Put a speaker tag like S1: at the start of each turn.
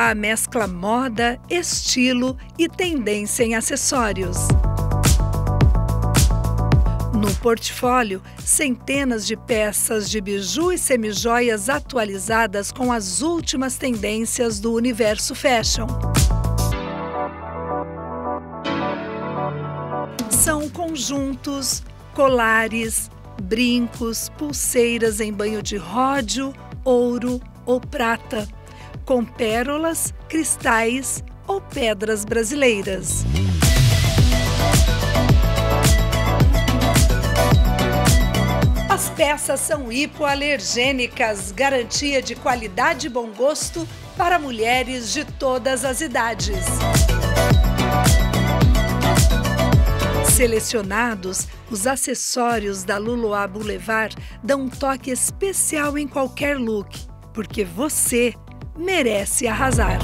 S1: Luluá mescla moda, estilo e tendência em acessórios. No portfólio, centenas de peças de biju e semijoias atualizadas com as últimas tendências do universo fashion. São conjuntos, colares, brincos, pulseiras em banho de ródio, ouro ou prata, com pérolas, cristais ou pedras brasileiras. As peças são hipoalergênicas, garantia de qualidade e bom gosto para mulheres de todas as idades. Selecionados, os acessórios da Luluá Boulevard dão um toque especial em qualquer look, porque você merece arrasar.